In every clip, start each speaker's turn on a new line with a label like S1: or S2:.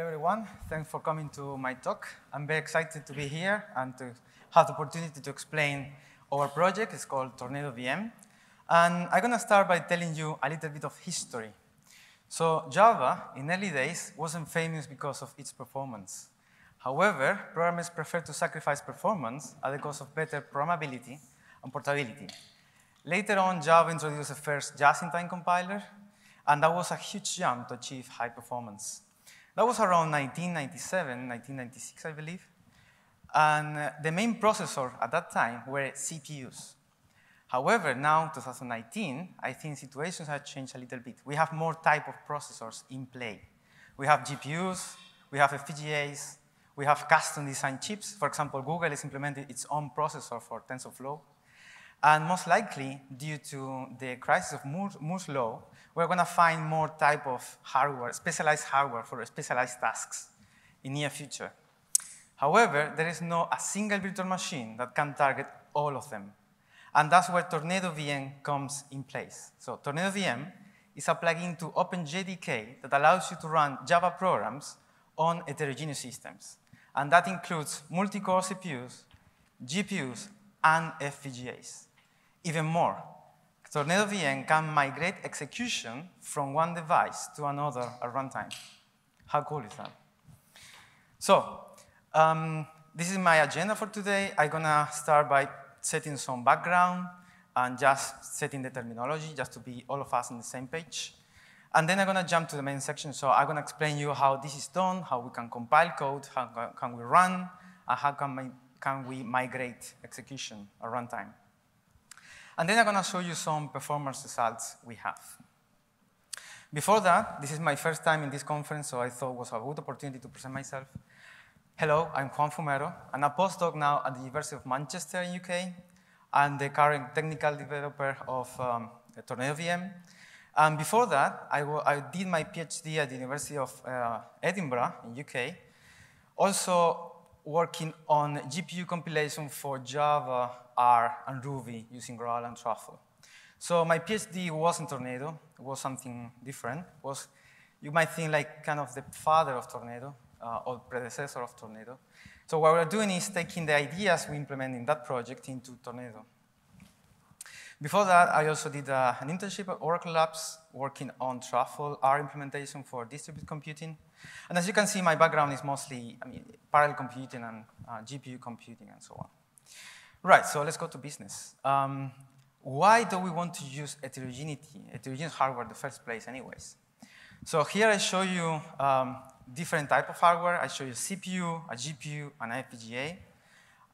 S1: Hello, everyone. Thanks for coming to my talk. I'm very excited to be here and to have the opportunity to explain our project. It's called Tornado VM. And I'm going to start by telling you a little bit of history. So Java, in early days, wasn't famous because of its performance. However, programmers prefer to sacrifice performance at the cost of better programmability and portability. Later on, Java introduced the first just-in-time compiler, and that was a huge jump to achieve high performance. That was around 1997, 1996, I believe. And uh, the main processor at that time were CPUs. However, now, 2019, I think situations have changed a little bit. We have more type of processors in play. We have GPUs, we have FPGAs, we have custom designed chips. For example, Google has implemented its own processor for TensorFlow. And most likely, due to the crisis of Moore's law, we're going to find more type of hardware, specialized hardware for specialized tasks in near future. However, there is no a single virtual machine that can target all of them. And that's where Tornado VM comes in place. So Tornado VM is a plugin to OpenJDK that allows you to run Java programs on heterogeneous systems. And that includes multi-core CPUs, GPUs, and FPGAs. Even more, Tornado VM can migrate execution from one device to another at runtime. How cool is that? So, um, this is my agenda for today. I'm gonna start by setting some background and just setting the terminology just to be all of us on the same page. And then I'm gonna jump to the main section. So I'm gonna explain you how this is done, how we can compile code, how can we run, and how can can we migrate execution at runtime. And then I'm going to show you some performance results we have. Before that, this is my first time in this conference, so I thought it was a good opportunity to present myself. Hello, I'm Juan Fumero. I'm a postdoc now at the University of Manchester in UK. I'm the current technical developer of um, Tornado VM. And before that, I, I, did my PhD at the University of uh, Edinburgh in UK, also working on GPU compilation for Java R, and Ruby using Graal and Truffle. So my PhD wasn't Tornado. It was something different. It was, you might think like kind of the father of Tornado uh, or predecessor of Tornado. So what we're doing is taking the ideas we implement in that project into Tornado. Before that, I also did uh, an internship at Oracle Labs working on Truffle R implementation for distributed computing. And as you can see, my background is mostly I mean, parallel computing and uh, GPU computing and so on. Right, so let's go to business. Um, why do we want to use heterogeneity, heterogeneous hardware in the first place anyways? So here I show you um, different type of hardware. I show you a CPU, a GPU, an FPGA.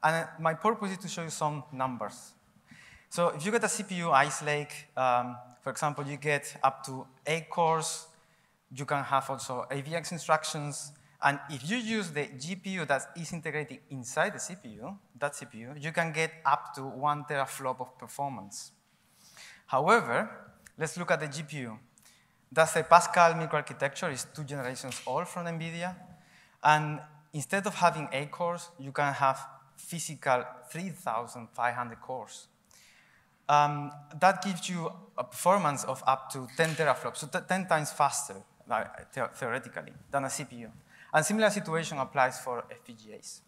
S1: And my purpose is to show you some numbers. So if you get a CPU Ice Lake, um, for example, you get up to eight cores. You can have also AVX instructions. And if you use the GPU that is integrated inside the CPU, that CPU, you can get up to one teraflop of performance. However, let's look at the GPU. That's a Pascal microarchitecture, is two generations old from NVIDIA. And instead of having eight cores, you can have physical 3,500 cores. Um, that gives you a performance of up to 10 teraflops, so 10 times faster, like, theoretically, than a CPU. And similar situation applies for FPGAs.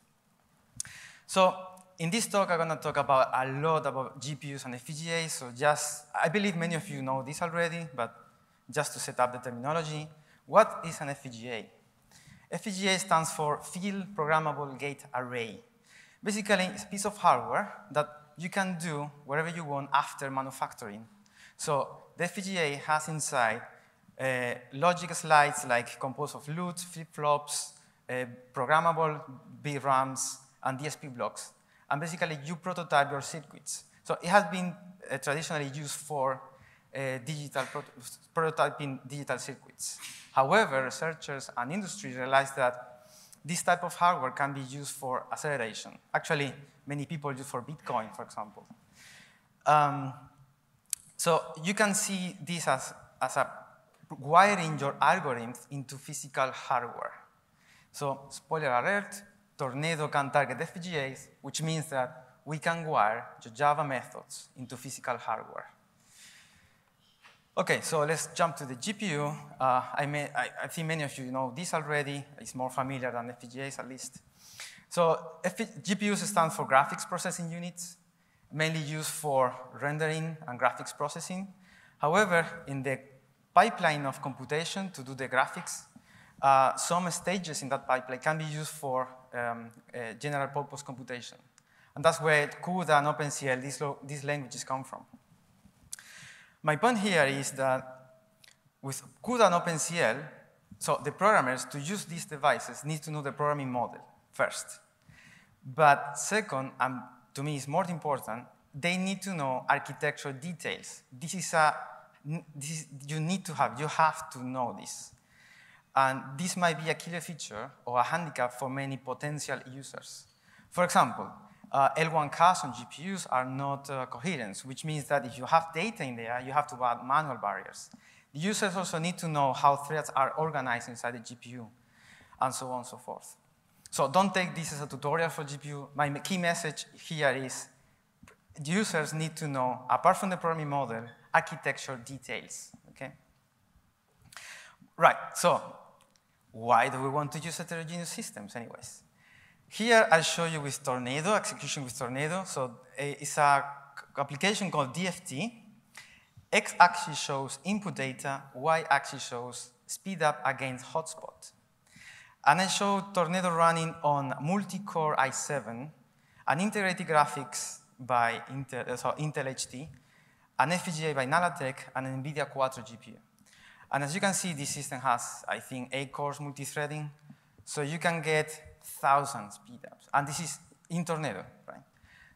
S1: So in this talk, I'm going to talk about a lot about GPUs and FPGAs. So just, I believe many of you know this already, but just to set up the terminology, what is an FPGA? FPGA stands for Field Programmable Gate Array. Basically, it's a piece of hardware that you can do whatever you want after manufacturing. So the FPGA has inside uh, logic slides like composed of LUTs, flip-flops, uh, programmable BRAMs, and DSP blocks. And basically, you prototype your circuits. So it has been uh, traditionally used for uh, digital prototyping digital circuits. However, researchers and industry realized that this type of hardware can be used for acceleration. Actually, many people use for Bitcoin, for example. Um, so you can see this as, as a wiring your algorithms into physical hardware. So spoiler alert, Tornado can target FPGAs, which means that we can wire the Java methods into physical hardware. Okay, so let's jump to the GPU. Uh, I, may, I, I, think many of you know this already. It's more familiar than FPGAs at least. So GPUs stand for graphics processing units, mainly used for rendering and graphics processing. However, in the pipeline of computation to do the graphics, uh, some stages in that pipeline can be used for um, uh, general purpose computation. And that's where CUDA and OpenCL, these, these languages come from. My point here is that with CUDA and OpenCL, so the programmers, to use these devices, need to know the programming model first. But second, and to me is more important, they need to know architectural details. This is a, this you need to have, you have to know this. And this might be a killer feature or a handicap for many potential users. For example, uh, L1 cache on GPUs are not uh, coherent, which means that if you have data in there, you have to add manual barriers. The users also need to know how threads are organized inside the GPU, and so on and so forth. So don't take this as a tutorial for GPU. My key message here is users need to know, apart from the programming model, architecture details, okay? Right, so why do we want to use heterogeneous systems anyways? Here I'll show you with Tornado, execution with Tornado. So eh, it's a application called DFT. X-axis shows input data, Y-axis shows speed up against hotspot. And I show Tornado running on multi-core i7, an integrated graphics by Intel, uh, so Intel HD, an FPGA by Nallatech, and an NVIDIA Quadro GPU. And as you can see, this system has, I think, eight cores multi-threading. So you can get thousand speedups. And this is in Tornado, right?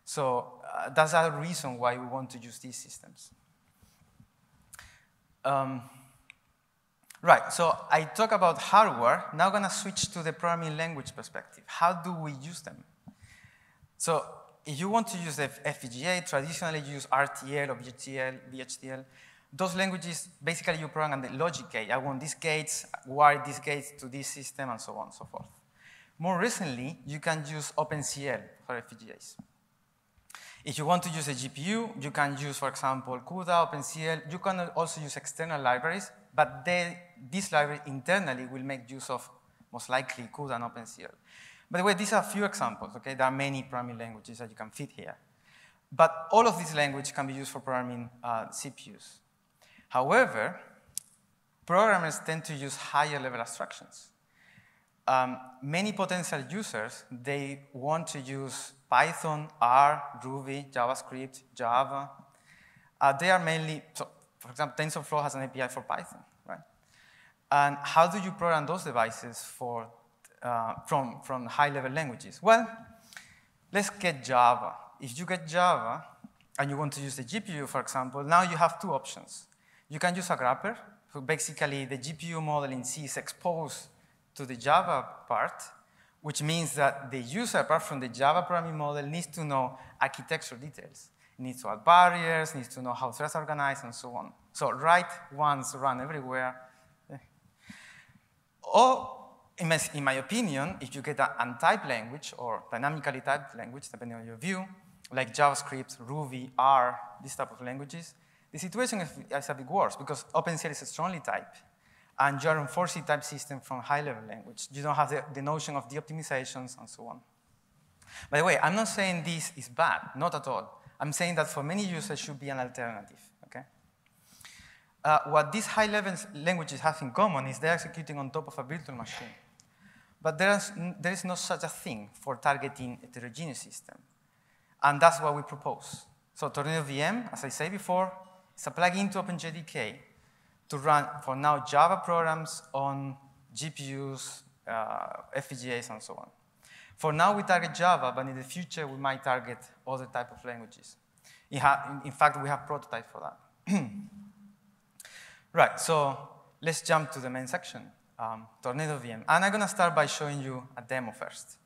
S1: So uh, that's a reason why we want to use these systems. Um, right, so I talk about hardware. Now I'm going to switch to the programming language perspective. How do we use them? So if you want to use FPGA, traditionally you use RTL or VHDL, VHDL. Those languages, basically you program the logic gate. I want these gates, wire these gates to this system, and so on and so forth. More recently, you can use OpenCL for FPGAs. If you want to use a GPU, you can use, for example, CUDA, OpenCL. You can also use external libraries, but they, this library internally will make use of, most likely, CUDA and OpenCL. By the way, these are a few examples, okay? There are many programming languages that you can fit here. But all of these languages can be used for programming uh, CPUs. However, programmers tend to use higher level abstractions um, many potential users, they want to use Python, R, Ruby, JavaScript, Java. Uh, they are mainly, so for example, TensorFlow has an API for Python, right? And how do you program those devices for, uh, from, from high-level languages? Well, let's get Java. If you get Java, and you want to use the GPU, for example, now you have two options. You can use a grapper, so basically the GPU model in C is exposed to the Java part, which means that the user, apart from the Java programming model, needs to know architectural details. Needs to add barriers, needs to know how threads are organized, and so on. So write once, run everywhere. Or, in my, in my opinion, if you get an untyped language or dynamically typed language, depending on your view, like JavaScript, Ruby, R, these type of languages, the situation is, a bit worse because OpenCL is strongly typed and you're 4C type system from high-level language. You don't have the, the notion of the optimizations and so on. By the way, I'm not saying this is bad, not at all. I'm saying that for many users should be an alternative, okay? Uh, what these high-level languages have in common is they're executing on top of a virtual machine. But there is, there is no such a thing for targeting heterogeneous system. And that's what we propose. So Tornado VM, as I said before, is a plugin to OpenJDK to run, for now, Java programs on GPUs, uh, FPGAs, and so on. For now, we target Java, but in the future, we might target other type of languages. In, in fact, we have prototypes for that. right, so let's jump to the main section, um, Tornado VM. And I'm going to start by showing you a demo first.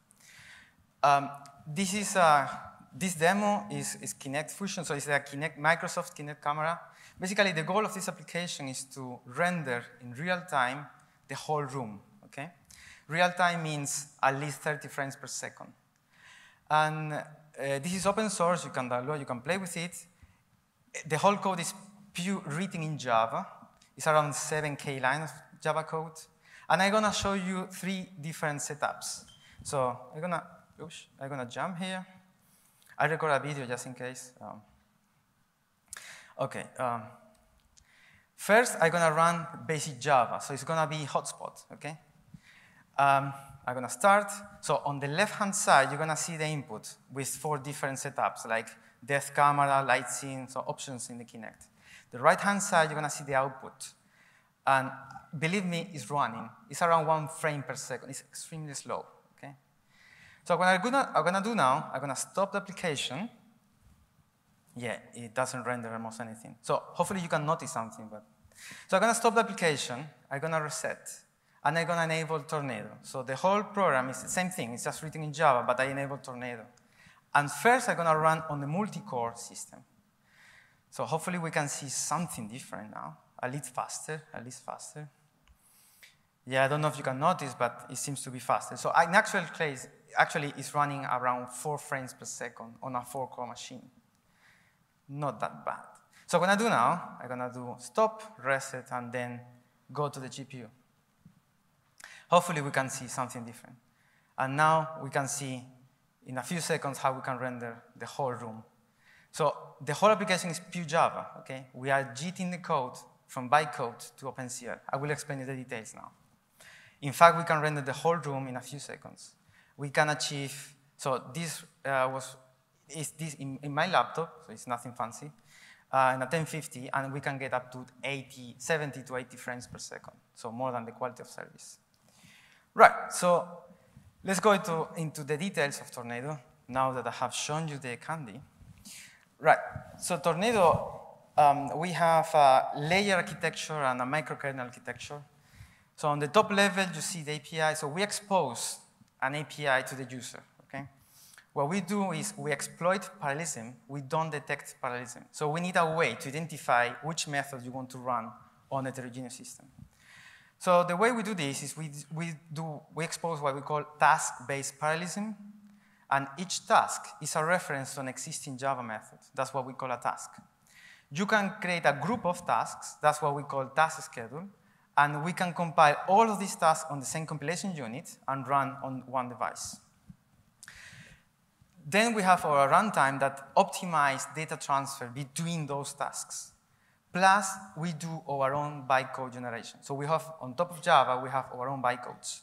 S1: Um, this is a, this demo is, is Kinect Fusion, so it's a Kinect, Microsoft Kinect camera Basically, the goal of this application is to render in real time the whole room, okay? Real time means at least 30 frames per second. And uh, this is open source, you can download, you can play with it. The whole code is pure written in Java. It's around 7K lines of Java code. And I'm gonna show you three different setups. So I'm gonna, oops, I'm gonna jump here. I record a video just in case. Um, okay. Um, first, I'm gonna run basic Java. So it's gonna be hotspot, okay? Um, I'm gonna start. So on the left-hand side, you're gonna see the input with four different setups, like depth camera, light scene, so options in the Kinect. The right-hand side, you're gonna see the output. And believe me, it's running. It's around one frame per second. It's extremely slow, okay? So what I'm gonna, I'm gonna do now, I'm gonna stop the application. Yeah, it doesn't render almost anything. So hopefully you can notice something, but. So I'm gonna stop the application, I'm gonna reset, and I'm gonna enable Tornado. So the whole program is the same thing, it's just written in Java, but I enable Tornado. And first I'm gonna run on the multi-core system. So hopefully we can see something different now a little faster, a little faster. Yeah, I don't know if you can notice, but it seems to be faster. So in actual case, actually it's running around four frames per second on a four-core machine. Not that bad. So what I'm gonna do now, I'm gonna do stop, reset, and then go to the GPU. Hopefully we can see something different. And now we can see in a few seconds how we can render the whole room. So the whole application is pure Java, okay? We are jitting the code from bytecode to OpenCL. I will explain you the details now. In fact, we can render the whole room in a few seconds. We can achieve, so this uh, was, is this in, in, my laptop, so it's nothing fancy, uh, in a 1050, and we can get up to 80, 70 to 80 frames per second, so more than the quality of service. Right, so let's go into, into the details of Tornado, now that I have shown you the candy. Right, so Tornado um, we have a layer architecture and a microkernel architecture. So on the top level, you see the API. So we expose an API to the user, okay? What we do is we exploit parallelism. We don't detect parallelism. So we need a way to identify which method you want to run on a heterogeneous system. So the way we do this is we, we, do, we expose what we call task-based parallelism, and each task is a reference to an existing Java method. That's what we call a task. You can create a group of tasks, that's what we call task schedule, and we can compile all of these tasks on the same compilation unit and run on one device. Then we have our runtime that optimize data transfer between those tasks. Plus, we do our own bytecode generation. So we have, on top of Java, we have our own bytecodes.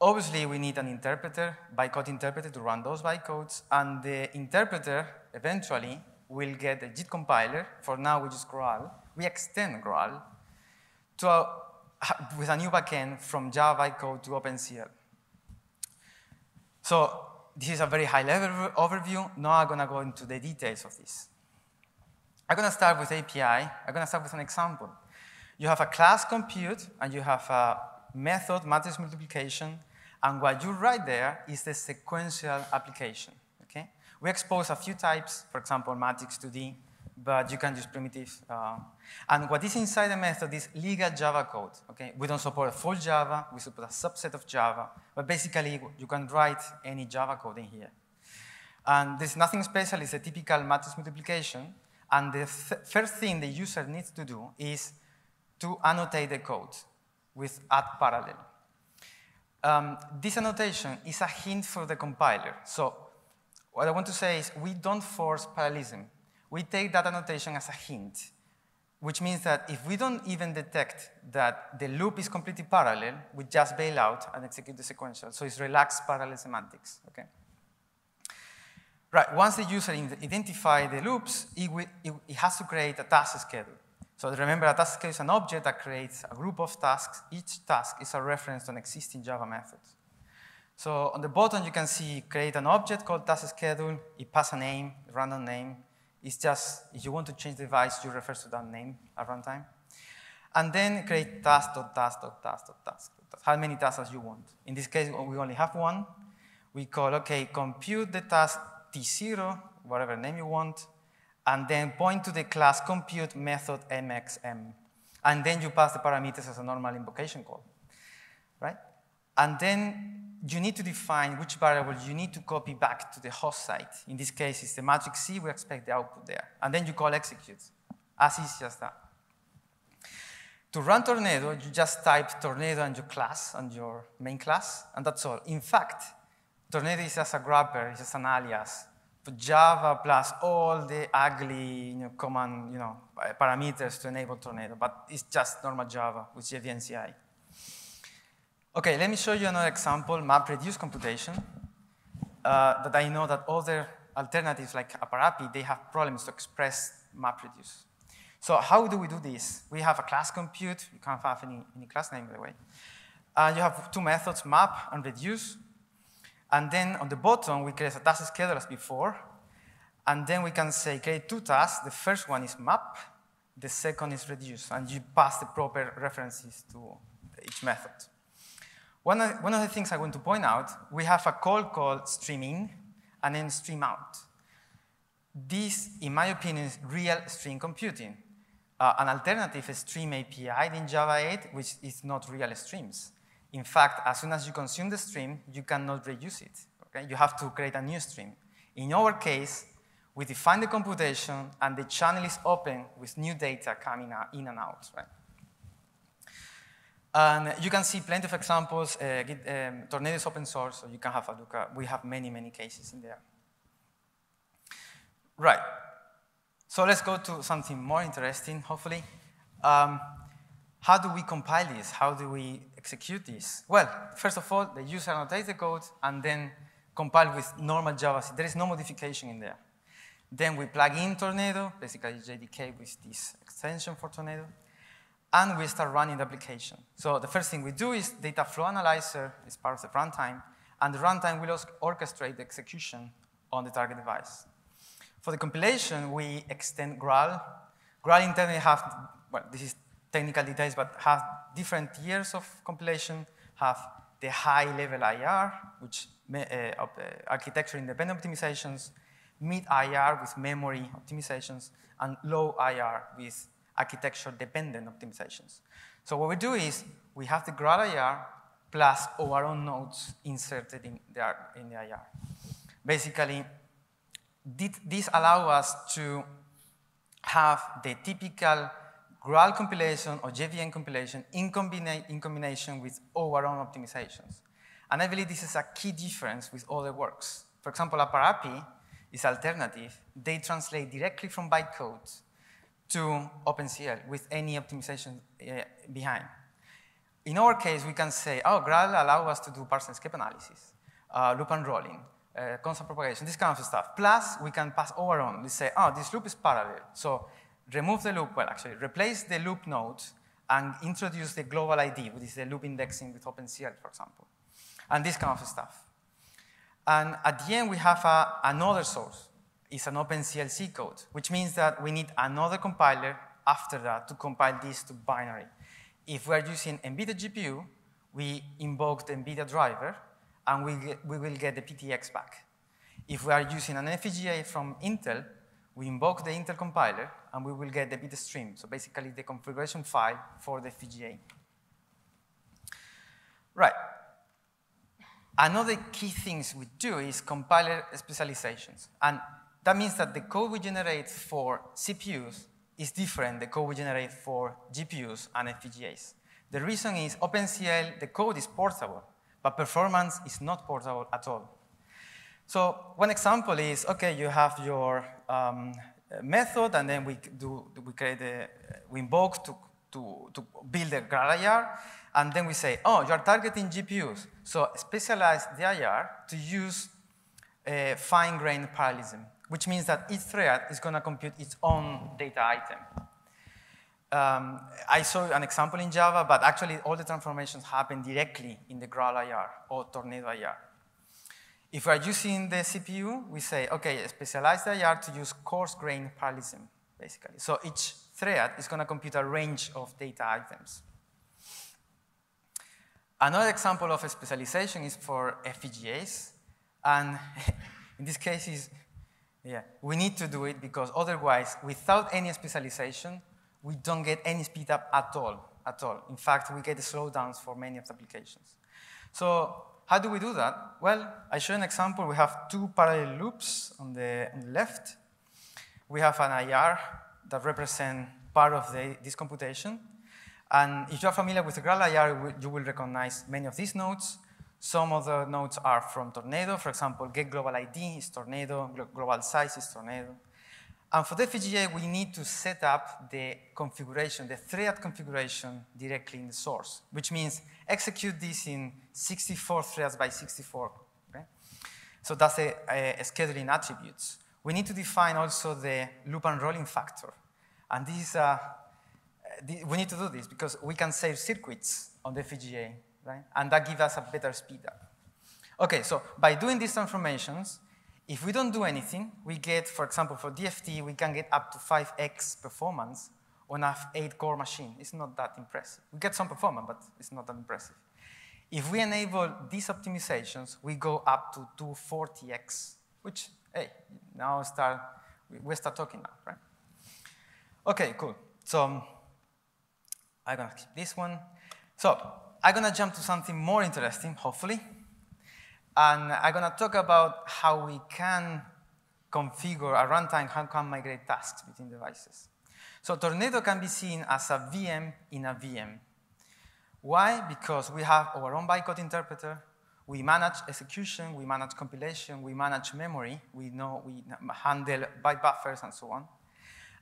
S1: Obviously, we need an interpreter, bytecode interpreter to run those bytecodes, and the interpreter eventually we'll get a JIT compiler. For now, we use Graal. We extend Graal to a, with a new backend from Java code to OpenCL. So this is a very high-level overview. Now I'm going to go into the details of this. I'm going to start with API. I'm going to start with an example. You have a class compute, and you have a method, matrix multiplication, and what you write there is the sequential application. We expose a few types, for example, matrix 2D, but you can use primitive. Uh, and what is inside the method is legal Java code. Okay, we don't support full Java. We support a subset of Java. But basically, you can write any Java code in here. And there's nothing special. It's a typical matrix multiplication. And the th first thing the user needs to do is to annotate the code with add parallel. Um, this annotation is a hint for the compiler. So what I want to say is we don't force parallelism. We take that annotation as a hint, which means that if we don't even detect that the loop is completely parallel, we just bail out and execute the sequential. So it's relaxed parallel semantics, okay? Right, once the user identifies the loops, it, will, it, it has to create a task schedule. So remember, a task schedule is an object that creates a group of tasks. Each task is a reference to an existing Java method. So on the bottom, you can see create an object called task schedule. It pass a name, random name. It's just, if you want to change the device, you refer to that name at runtime. And then create task dot task dot task dot task. How many tasks as you want. In this case, we only have one. We call, okay, compute the task T0, whatever name you want, and then point to the class compute method mxm. And then you pass the parameters as a normal invocation call, right? And then you need to define which variable you need to copy back to the host site. In this case, it's the matrix C, we expect the output there. And then you call execute. as easy as that. To run Tornado, you just type Tornado and your class and your main class, and that's all. In fact, Tornado is just a wrapper, it's just an alias for Java plus all the ugly you know, command you know, parameters to enable Tornado, but it's just normal Java with JVM CI. Okay, let me show you another example, MapReduce computation, uh, that I know that other alternatives like Aparapi, they have problems to express MapReduce. So how do we do this? We have a class compute. You can't have any, any class name, by the way. And you have two methods, map and reduce. And then on the bottom, we create a task scheduler as before. And then we can say create two tasks. The first one is map. The second is reduce. And you pass the proper references to each method. One of, one of the things I want to point out, we have a call called stream in and then stream out. This, in my opinion, is real stream computing. Uh, an alternative is Stream API in Java 8, which is not real streams. In fact, as soon as you consume the stream, you cannot reuse it. Okay? You have to create a new stream. In our case, we define the computation, and the channel is open with new data coming in and out. Right? And you can see plenty of examples. Uh, um, Tornado is open source, so you can have a look. At, we have many, many cases in there. Right. So let's go to something more interesting, hopefully. Um, how do we compile this? How do we execute this? Well, first of all, the user annotates the code and then compile with normal Java. There is no modification in there. Then we plug in Tornado, basically JDK with this extension for Tornado, and we start running the application. So the first thing we do is data flow analyzer is part of the runtime, and the runtime will orchestrate the execution on the target device. For the compilation, we extend Graal. Graal internally have, well, this is technical details, but have different tiers of compilation, have the high-level IR, which uh, uh, architecture-independent optimizations, mid-IR with memory optimizations, and low IR with architecture-dependent optimizations. So what we do is we have the Graal IR plus our own nodes inserted in the, in the IR. Basically, this allows us to have the typical Graal compilation or JVM compilation in, combina in combination with our own optimizations. And I believe this is a key difference with other works. For example, Aparapi is alternative. They translate directly from bytecode to OpenCL with any optimization uh, behind. In our case, we can say, oh, Graal allows us to do partial escape analysis, uh, loop unrolling, uh, constant propagation, this kind of stuff. Plus, we can pass over on. We say, oh, this loop is parallel. So remove the loop, well, actually, replace the loop node and introduce the global ID, which is the loop indexing with OpenCL, for example, and this kind of stuff. And at the end, we have a, another source. It's an OpenCL C code, which means that we need another compiler after that to compile this to binary. If we're using NVIDIA GPU, we invoke the NVIDIA driver, and we, get, we will get the PTX back. If we are using an FPGA from Intel, we invoke the Intel compiler, and we will get the bitstream, so basically the configuration file for the FPGA. Right. Another key things we do is compiler specializations. And that means that the code we generate for CPUs is different the code we generate for GPUs and FPGAs. The reason is OpenCL, the code is portable but performance is not portable at all. So one example is, okay, you have your um, method, and then we do we create a, we invoke to, to, to build a Graal IR, and then we say, oh, you are targeting GPUs, so specialize the IR to use a fine-grained parallelism, which means that each thread is going to compute its own data item. Um, I saw an example in Java, but actually all the transformations happen directly in the Graal IR or Tornado IR. If we're using the CPU, we say, okay, specialize the IR to use coarse grain parallelism, basically. So each thread is going to compute a range of data items. Another example of a specialization is for FPGAs. And in this case, is, yeah, we need to do it because otherwise, without any specialization, we don't get any speed up at all, at all. In fact, we get slowdowns for many of the applications. So how do we do that? Well, I show an example. We have two parallel loops on the, on the left. We have an IR that represent part of the, this computation. And if you're familiar with GraalIR, you will recognize many of these nodes. Some of the nodes are from Tornado. For example, get global ID is Tornado, global size is Tornado. And for the FPGA, we need to set up the configuration, the thread configuration directly in the source, which means execute this in 64 threads by 64. Okay? So that's a, a, a scheduling attributes. We need to define also the loop unrolling factor. And this, uh, we need to do this because we can save circuits on the FPGA, right? And that gives us a better speed up. Okay, so by doing these transformations, if we don't do anything, we get, for example, for DFT, we can get up to 5x performance on a 8-core machine. It's not that impressive. We get some performance, but it's not that impressive. If we enable these optimizations, we go up to 240x, which, hey, now start, we start talking now, right? Okay, cool. So I'm gonna keep this one. So I'm gonna jump to something more interesting, hopefully. And I'm going to talk about how we can configure a runtime, how can migrate tasks between devices. So Tornado can be seen as a VM in a VM. Why? Because we have our own bytecode interpreter, we manage execution, we manage compilation, we manage memory, we know we handle byte buffers and so on,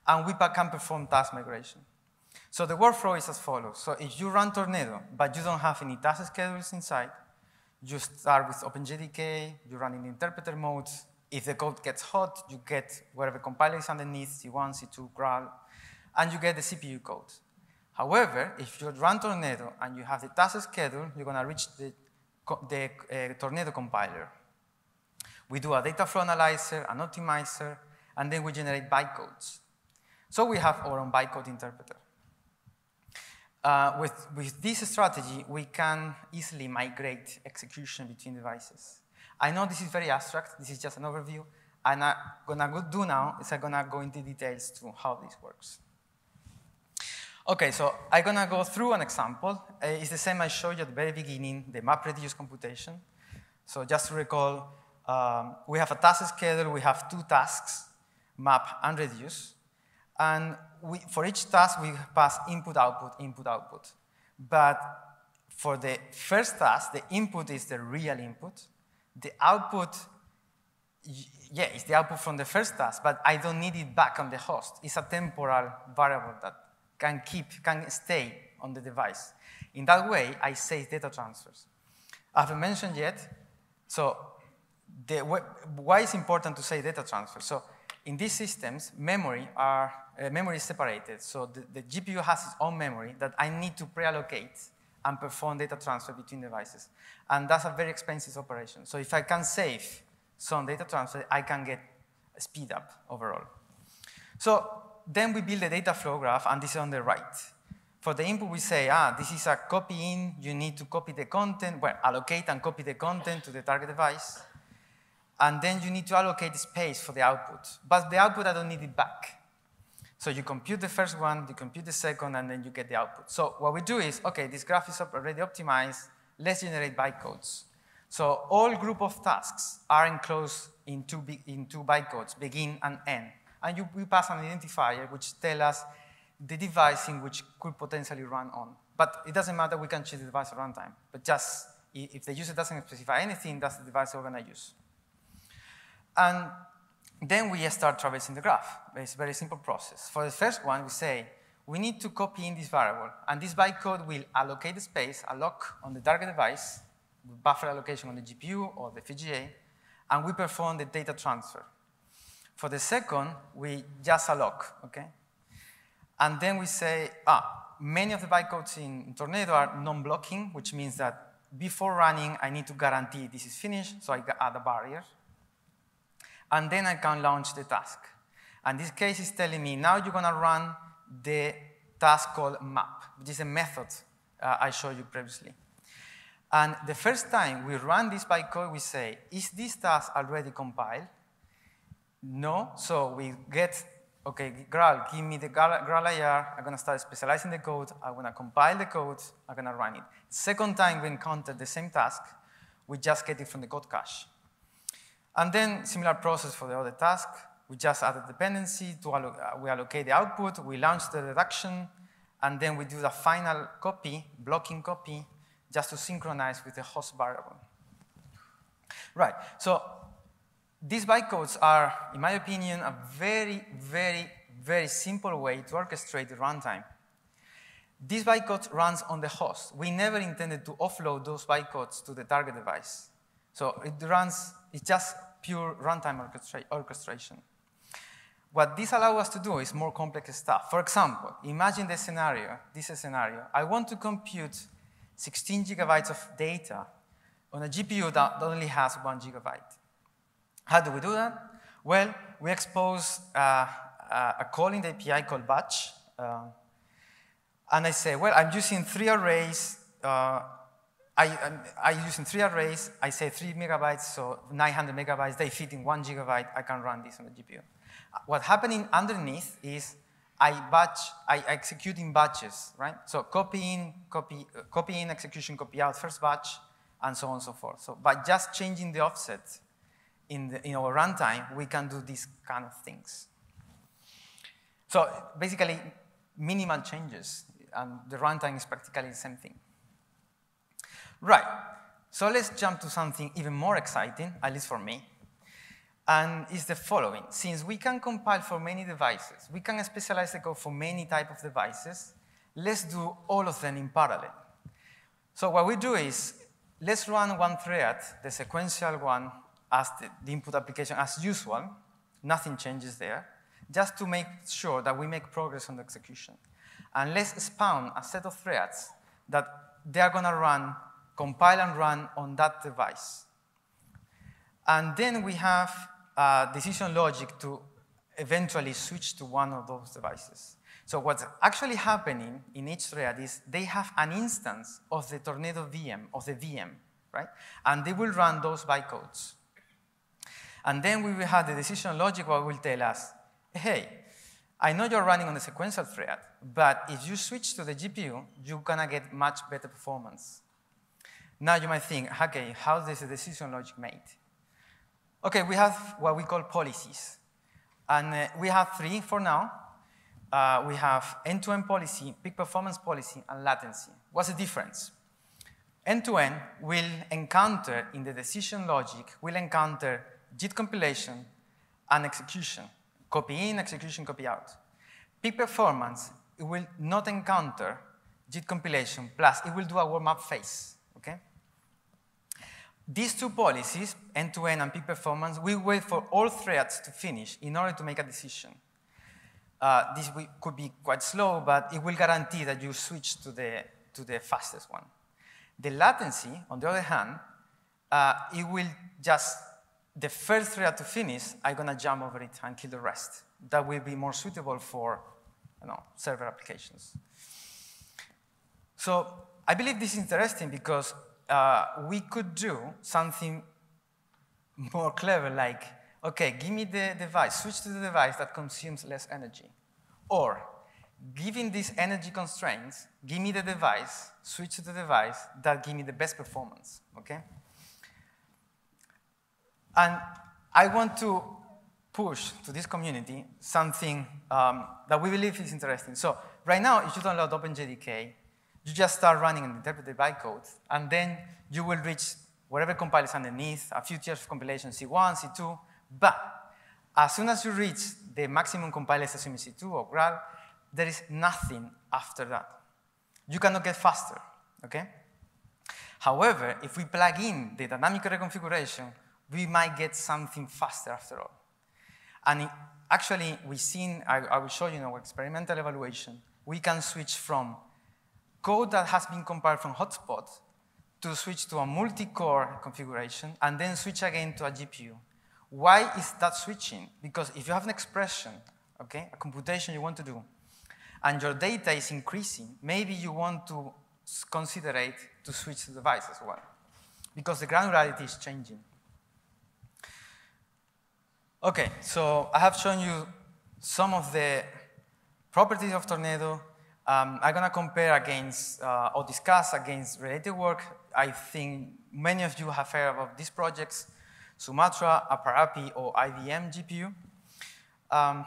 S1: and we can perform task migration. So the workflow is as follows. So if you run Tornado, but you don't have any task schedules inside, you start with OpenJDK, you run in interpreter mode. If the code gets hot, you get whatever compiler is underneath, C1, C2, Graal, and you get the CPU code. However, if you run Tornado and you have the task schedule, you're going to reach the, the uh, Tornado compiler. We do a data flow analyzer, an optimizer, and then we generate bytecodes. So we have our own bytecode interpreter. Uh, with, with this strategy, we can easily migrate execution between devices. I know this is very abstract, this is just an overview, and I'm gonna do now is I'm gonna go into details to how this works. Okay, so I'm gonna go through an example. Uh, it's the same I showed you at the very beginning, the map reduce computation. So just to recall, um, we have a task schedule, we have two tasks, map and reduce. And we, for each task, we pass input, output, input, output. But for the first task, the input is the real input. The output, yeah, it's the output from the first task, but I don't need it back on the host. It's a temporal variable that can keep, can stay on the device. In that way, I save data transfers. I haven't mentioned yet, so the, why is important to say data transfer? So in these systems, memory, are, uh, memory is separated. So the, the, GPU has its own memory that I need to pre-allocate and perform data transfer between devices. And that's a very expensive operation. So if I can save some data transfer, I can get speed up overall. So then we build a data flow graph, and this is on the right. For the input, we say, ah, this is a copy in, you need to copy the content, well, allocate and copy the content to the target device. And then you need to allocate space for the output. But the output, I don't need it back. So you compute the first one, you compute the second, and then you get the output. So what we do is, okay, this graph is already optimized. Let's generate bytecodes. So all group of tasks are enclosed in two, in two bytecodes, begin and end. And you, we pass an identifier which tells us the device in which could potentially run on. But it doesn't matter, we can choose the device at runtime. But just if the user doesn't specify anything, that's the device we're going to use. And then we start traversing the graph. It's a very simple process. For the first one, we say, we need to copy in this variable, and this bytecode will allocate the space, alloc on the target device, buffer allocation on the GPU or the FPGA, and we perform the data transfer. For the second, we just alloc, okay? And then we say, ah, many of the bytecodes in Tornado are non-blocking, which means that before running, I need to guarantee this is finished, so I add a barrier and then I can launch the task. And this case is telling me, now you're gonna run the task called map, which is a method uh, I showed you previously. And the first time we run this bytecode, we say, is this task already compiled? No, so we get, okay, Graal, give me the GraalIR, I'm gonna start specializing the code, I'm gonna compile the code, I'm gonna run it. Second time we encounter the same task, we just get it from the code cache. And then similar process for the other task. we just add a dependency, to allo uh, we allocate the output, we launch the reduction, and then we do the final copy, blocking copy, just to synchronize with the host variable. Right, so these bytecodes are, in my opinion, a very, very, very simple way to orchestrate the runtime. This bytecode runs on the host. We never intended to offload those bytecodes to the target device. So it runs, it's just pure runtime orchestra orchestration. What this allows us to do is more complex stuff. For example, imagine the scenario, this is a scenario. I want to compute 16 gigabytes of data on a GPU that only has one gigabyte. How do we do that? Well, we expose uh, uh, a call in the API called batch. Uh, and I say, well, I'm using three arrays. Uh, I, I'm, I'm, using three arrays. I say three megabytes, so 900 megabytes. They fit in one gigabyte. I can run this on the GPU. What happening underneath is I batch, I execute in batches, right? So copy in, copy, uh, copy in, execution, copy out, first batch, and so on and so forth. So by just changing the offset in, the, in our runtime, we can do these kind of things. So basically, minimal changes, and the runtime is practically the same thing. Right, so let's jump to something even more exciting, at least for me, and it's the following. Since we can compile for many devices, we can specialize the code for many type of devices, let's do all of them in parallel. So what we do is, let's run one thread, the sequential one, as the, the input application as usual, nothing changes there, just to make sure that we make progress on the execution. And let's spawn a set of threads that they are gonna run, compile and run on that device. And then we have a decision logic to eventually switch to one of those devices. So what's actually happening in each thread is they have an instance of the Tornado VM, of the VM, right? And they will run those bytecodes. And then we will have the decision logic what will tell us, hey, I know you're running on the sequential thread, but if you switch to the GPU, you're gonna get much better performance. Now you might think, okay, how is the decision logic made? Okay, we have what we call policies. And uh, we have three for now. Uh, we have end-to-end -end policy, peak performance policy, and latency. What's the difference? End-to-end -end will encounter, in the decision logic, will encounter JIT compilation and execution, copy in, execution, copy out. Peak performance, it will not encounter JIT compilation, plus it will do a warm-up phase? These two policies, end-to-end -end and peak performance, we wait for all threads to finish in order to make a decision. Uh, this could be quite slow, but it will guarantee that you switch to the, to the fastest one. The latency, on the other hand, uh, it will just the first thread to finish, I'm gonna jump over it and kill the rest. That will be more suitable for you know, server applications. So I believe this is interesting because uh, we could do something more clever like, okay, give me the device, switch to the device that consumes less energy. Or, given these energy constraints, give me the device, switch to the device that give me the best performance, okay? And I want to push to this community something um, that we believe is interesting. So right now, if you download OpenJDK, you just start running an interpreted bytecode, and then you will reach whatever compiles underneath, a few tiers of compilation, C1, C2, but as soon as you reach the maximum compilers assuming C2 or Graal, there is nothing after that. You cannot get faster, okay? However, if we plug in the dynamic reconfiguration, we might get something faster after all. And it, actually, we've seen, I, I, will show you in our experimental evaluation, we can switch from code that has been compiled from hotspot to switch to a multi-core configuration and then switch again to a GPU. Why is that switching? Because if you have an expression, okay, a computation you want to do, and your data is increasing, maybe you want to consider it to switch the device as well, because the granularity is changing. Okay, so I have shown you some of the properties of Tornado. Um, I'm gonna compare against, uh, or discuss against related work. I think many of you have heard about these projects, Sumatra, Aparapi, or IBM GPU. um,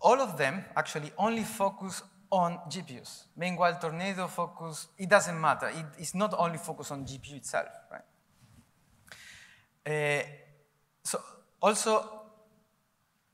S1: all of them actually only focus on GPUs. Meanwhile, Tornado focus, it doesn't matter. It, it's not only focused on GPU itself, right? Uh, so also,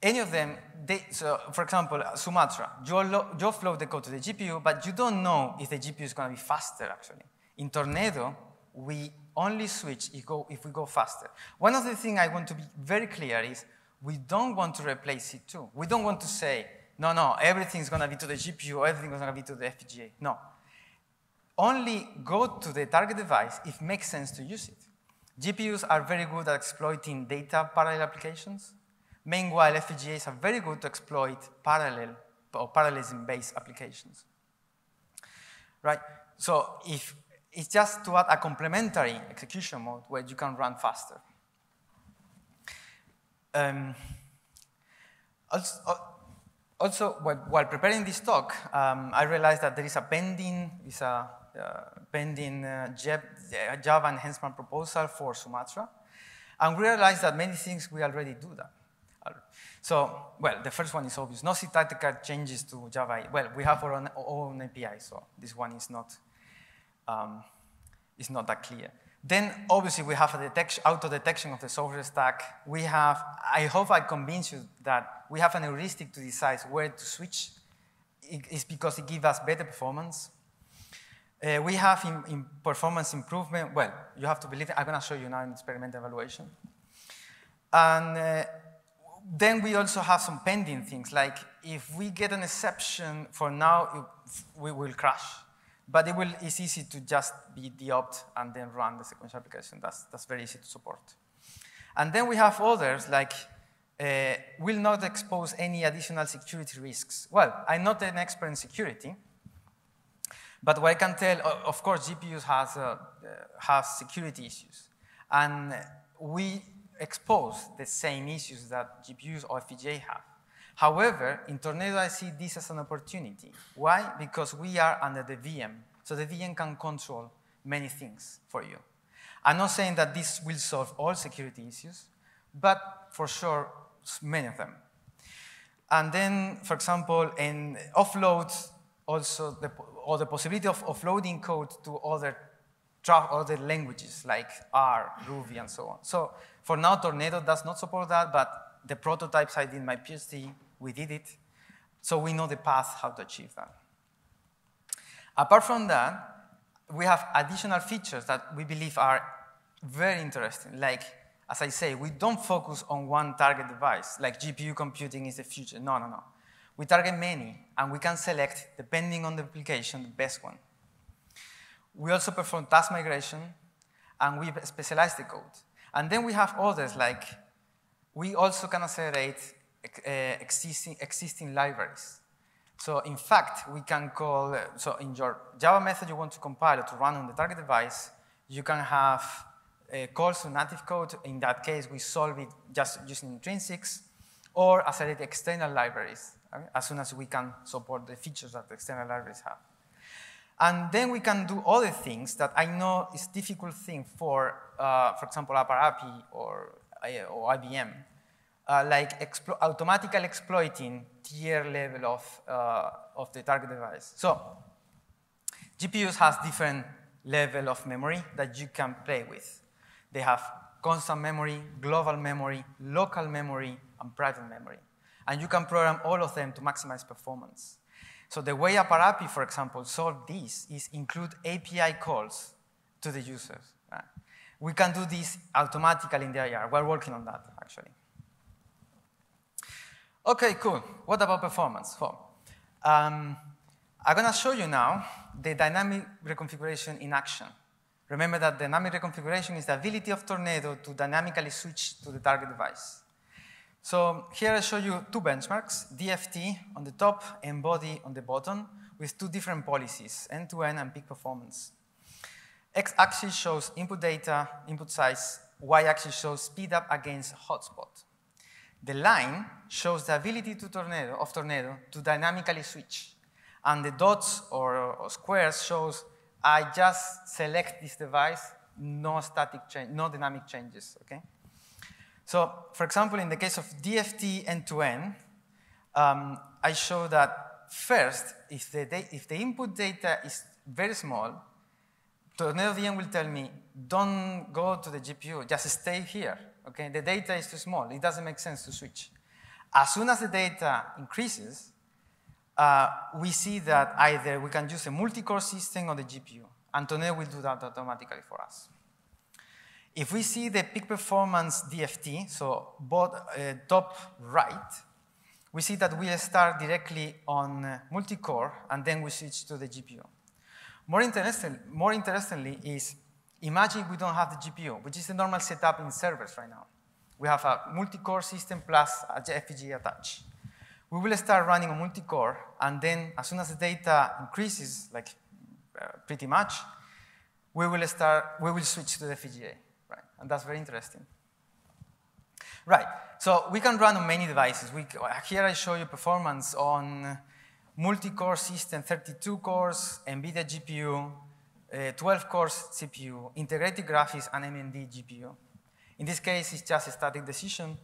S1: any of them, they, so for example, Sumatra, you, upload the code to the GPU, but you don't know if the GPU is going to be faster, actually. In Tornado, we only switch if, go, if we go faster. One of the things I want to be very clear is we don't want to replace C2. We don't want to say, no, no, everything's going to be to the GPU, everything's going to be to the FPGA. No. Only go to the target device if it makes sense to use it. GPUs are very good at exploiting data parallel applications. Meanwhile, FPGAs are very good to exploit parallel or parallelism-based applications. Right? So if it's just to add a complementary execution mode where you can run faster. Um, also, also, while preparing this talk, um, I realized that there is a pending, is a uh, pending uh, Java enhancement proposal for Sumatra. And we realized that many things we already do that. So, well, the first one is obvious. No syntactical changes to Java. Well, we have our own, own API, so this one is not, um, is not that clear. Then, obviously, we have a detection, auto-detection of the software stack. We have, I hope I convince you that we have an heuristic to decide where to switch. It's because it gives us better performance. Uh, we have in, in, performance improvement, well, you have to believe it. I'm going to show you now in experimental evaluation. And uh, then we also have some pending things, like if we get an exception for now, it, we will crash. But it will, it's easy to just be deopt and then run the sequential application. That's, that's very easy to support. And then we have others like uh, will not expose any additional security risks. Well, I'm not an expert in security, but what I can tell, of course, GPUs has, uh, has security issues. And we expose the same issues that GPUs or FPGA have. However, in Tornado, I see this as an opportunity. Why? Because we are under the VM. So the VM can control many things for you. I'm not saying that this will solve all security issues, but for sure, many of them. And then, for example, in offload, also the, or the possibility of offloading code to other, other languages like R, Ruby, and so on. So for now, Tornado does not support that, but the prototypes I did in my PhD, we did it. So we know the path how to achieve that. Apart from that, we have additional features that we believe are very interesting. Like, as I say, we don't focus on one target device, like GPU computing is the future. No, no, no. We target many, and we can select, depending on the application, the best one. We also perform task migration, and we specialize the code. And then we have others, like we also can accelerate uh, existing, existing libraries. So in fact, we can call, so in your Java method you want to compile it to run on the target device, you can have uh, calls to native code. In that case, we solve it just using intrinsics, or accelerate external libraries as soon as we can support the features that the external libraries have. And then we can do other things that I know is difficult thing for, uh, for example, APARAPI or, uh, or IBM, uh, like explo automatically exploiting tier level of, uh, of the target device. So GPUs has different level of memory that you can play with. They have constant memory, global memory, local memory, and private memory. And you can program all of them to maximize performance. So the way APARAPI, for example, solve this is include API calls to the users. We can do this automatically in the IR. We're working on that, actually. Okay, cool. What about performance? Well, um, I'm going to show you now the dynamic reconfiguration in action. Remember that dynamic reconfiguration is the ability of Tornado to dynamically switch to the target device. So here I show you two benchmarks, DFT on the top and body on the bottom, with two different policies, end-to-end -end and peak performance. X-axis shows input data, input size, Y-axis shows speed up against hotspot. The line shows the ability to tornado, of Tornado to dynamically switch. And the dots or, or squares shows I just select this device, no static change, no dynamic changes, okay? So, for example, in the case of DFT end-to-end, um, I show that first, if the, if the input data is very small, Tornado VM will tell me, don't go to the GPU, just stay here. Okay, the data is too small. It doesn't make sense to switch. As soon as the data increases, uh, we see that either we can use a multi-core system on the GPU, and Tornado will do that automatically for us. If we see the peak performance DFT, so both uh, top right, we see that we start directly on uh, multi-core, and then we switch to the GPU. More, interesting, more interestingly is, imagine we don't have the GPU, which is the normal setup in servers right now. We have a multi-core system plus a FPGA attached. We will start running a multi-core, and then as soon as the data increases, like uh, pretty much, we will start, we will switch to the FPGA? And that's very interesting. Right, so we can run on many devices. We, here I show you performance on multi-core system, 32 cores, NVIDIA GPU, uh, 12 cores CPU, integrated graphics, and AMD GPU. In this case, it's just a static decision.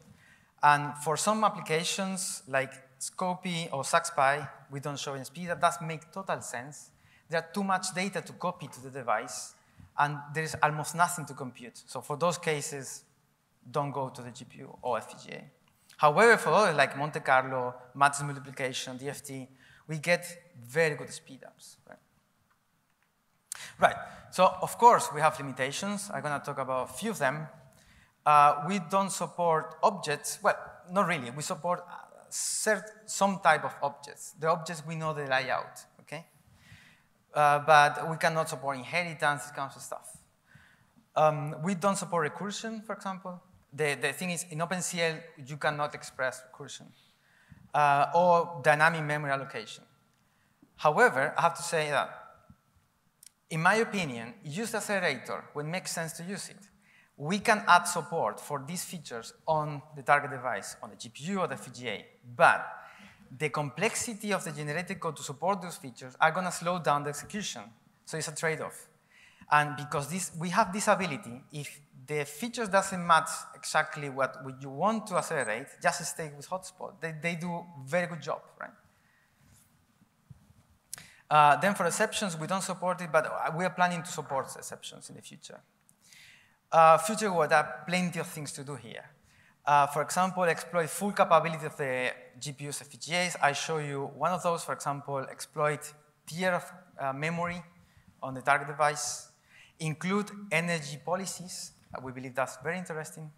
S1: And for some applications, like Scopy or SaxPy, we don't show in speed. That does make total sense. There are too much data to copy to the device, and there is almost nothing to compute. So for those cases, don't go to the GPU or FPGA. However, for others like Monte Carlo, matrix multiplication, DFT, we get very good speed ups. Right? right. So, of course, we have limitations. I'm going to talk about a few of them. Uh, we don't support objects. Well, not really. We support uh, some type of objects. The objects we know the layout? Uh, but we cannot support inheritance, this kind of stuff. Um, we don't support recursion, for example. The, the thing is, in OpenCL, you cannot express recursion uh, or dynamic memory allocation. However, I have to say that, in my opinion, use the accelerator when it makes sense to use it. We can add support for these features on the target device, on the GPU or the FPGA, but the complexity of the generated code to support those features are going to slow down the execution. So it's a trade-off. And because this, we have this ability, if the features doesn't match exactly what you want to accelerate, just stay with hotspot. They, they do very good job, right? Uh, then for exceptions, we don't support it, but we are planning to support exceptions in the future. Uh, future what? There are plenty of things to do here. Uh, for example, exploit full capability of the GPU's FPGAs. I show you one of those, for example, exploit tier of uh, memory on the target device, include energy policies, uh, we believe that's very interesting.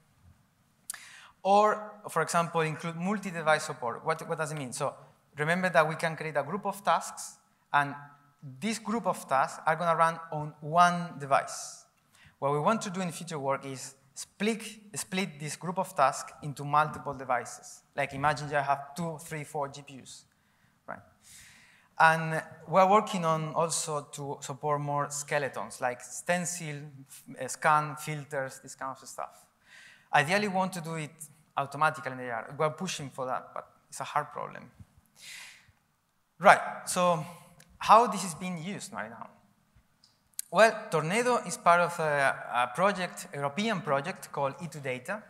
S1: Or, for example, include multi-device support. What, what does it mean? So remember that we can create a group of tasks, and this group of tasks are going to run on one device. What we want to do in future work is split, split this group of tasks into multiple devices. Like imagine you have two, three, four GPUs. right? And we're working on also to support more skeletons, like stencil, scan, filters, this kind of stuff. Ideally, we want to do it automatically in the IR. We're pushing for that, but it's a hard problem. Right, so how this is being used right now? Well, Tornado is part of a, a project, European project called E2Data.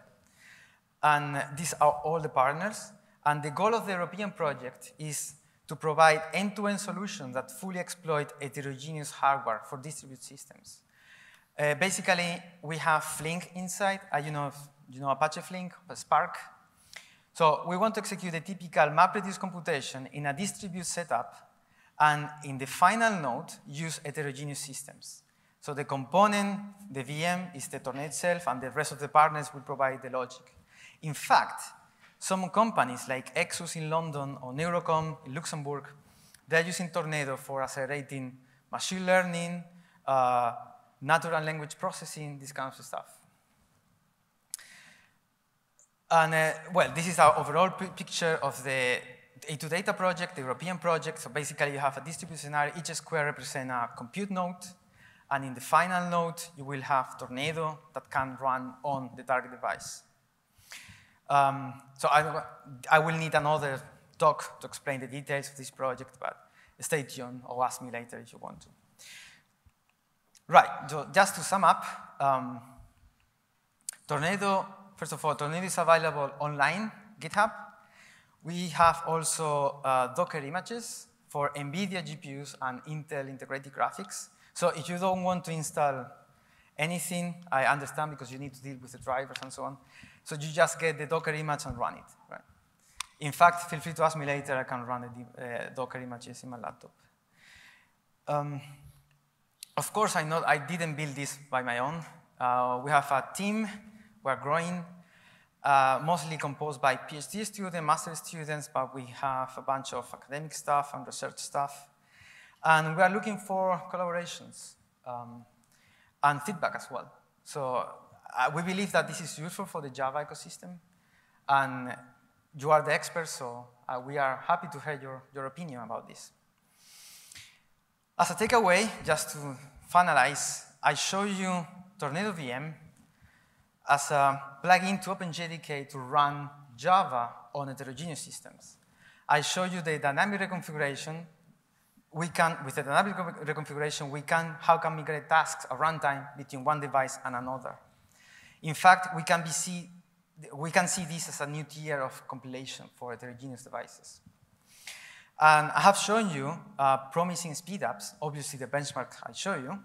S1: And these are all the partners. And the goal of the European project is to provide end-to-end -end solutions that fully exploit heterogeneous hardware for distributed systems. Uh, basically, we have Flink inside. Uh, you, know, you know Apache Flink, Spark. So we want to execute a typical MapReduce computation in a distributed setup and in the final node, use heterogeneous systems. So the component, the VM, is the Tornado itself, and the rest of the partners will provide the logic. In fact, some companies like Exus in London or Neurocom in Luxembourg, they're using Tornado for accelerating machine learning, uh, natural language processing, this kind of stuff. And uh, well, this is our overall picture of the E2Data project, the European project. So basically you have a distributed scenario, each square represents a compute node, and in the final node, you will have Tornado that can run on the target device. Um, so I, I will need another talk to explain the details of this project, but stay tuned or ask me later if you want to. Right, so just to sum up, um, Tornado first of all, Tornado is available online, GitHub. We have also uh, Docker images for NVIDIA GPUs and Intel integrated graphics. So if you don't want to install anything, I understand because you need to deal with the drivers and so on. So you just get the Docker image and run it. Right? In fact, feel free to ask me later. I can run the uh, Docker images in my laptop. Um, of course, I know I didn't build this by my own. Uh, we have a team. We're growing, uh, mostly composed by PhD students, master students, but we have a bunch of academic staff and research staff. And we are looking for collaborations um, and feedback as well. So uh, we believe that this is useful for the Java ecosystem. And you are the expert, so uh, we are happy to hear your, your opinion about this. As a takeaway, just to finalize, I show you Tornado VM as a plugin to OpenJDK to run Java on heterogeneous systems. I show you the dynamic reconfiguration. We can, with the dynamic reconfiguration, we can, how can migrate tasks at runtime between one device and another. In fact, we can be see we can see this as a new tier of compilation for heterogeneous devices. And I have shown you uh, promising speedups, obviously the benchmark I show you,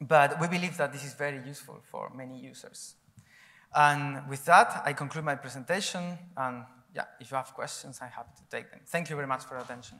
S1: but we believe that this is very useful for many users. And with that, I conclude my presentation, and yeah, if you have questions, I'm happy to take them. Thank you very much for your attention.